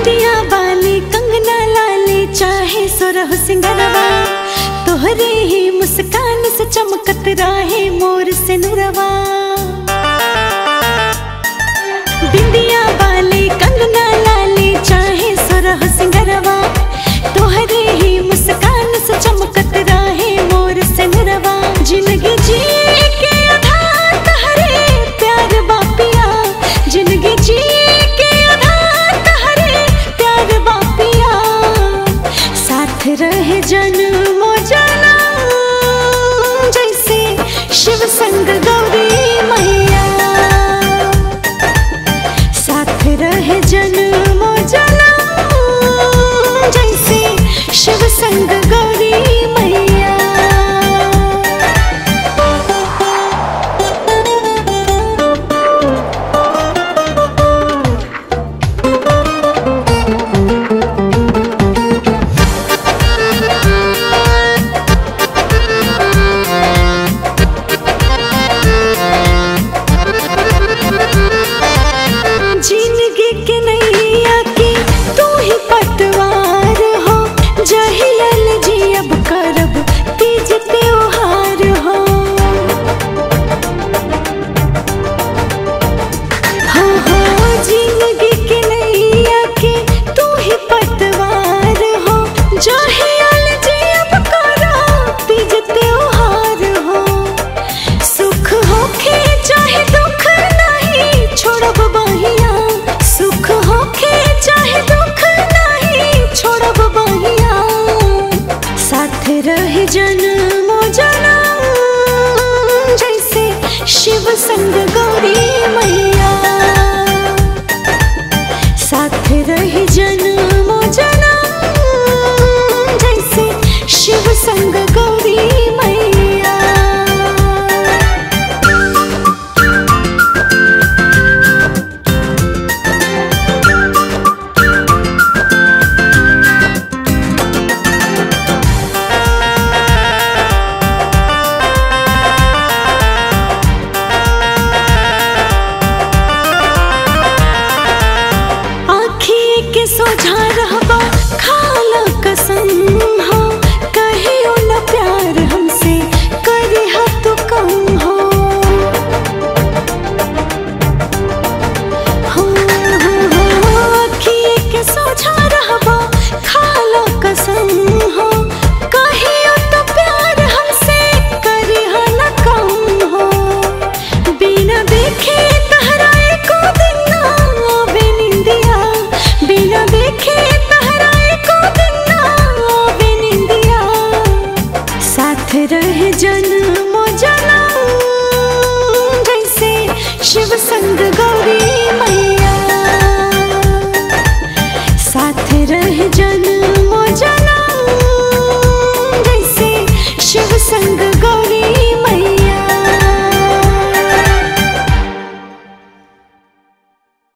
चंदिया बाली कंगना लाली, चाहे सुरह सिंगरवा तोहरे ही मुस्कान से चमकत राहे मोर से नुरवा canım के सोझा रहबा खाला कसम। जन्म जन्म जैसे शिव संग गौरी